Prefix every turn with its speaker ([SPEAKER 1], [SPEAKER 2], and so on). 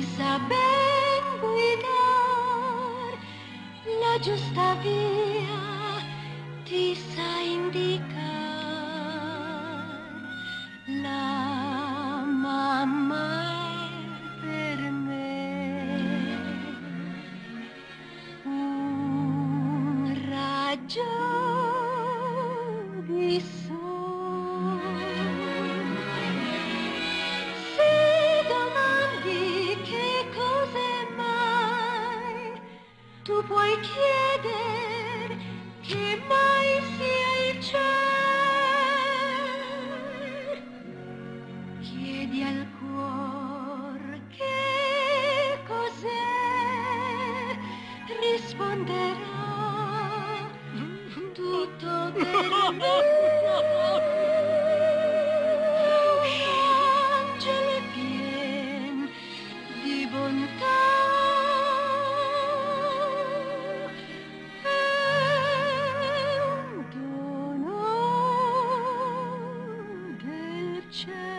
[SPEAKER 1] saprà ben guidar. La giusta via ti sa indicar tu puoi chiedere che mai sia il cielo chiedi al cuor che cos'è. Risponderà tutto per me 却